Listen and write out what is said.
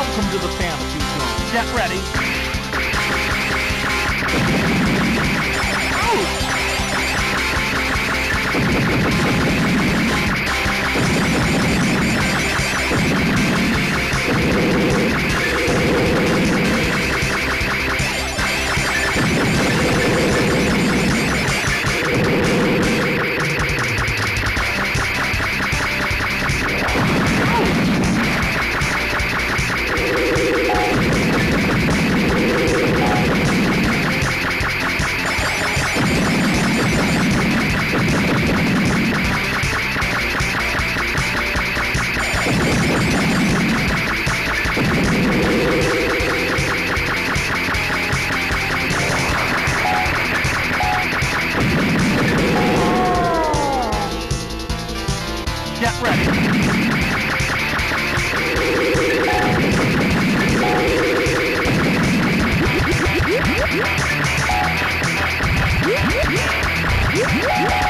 Welcome to the Fantasy Zone. Get ready. You're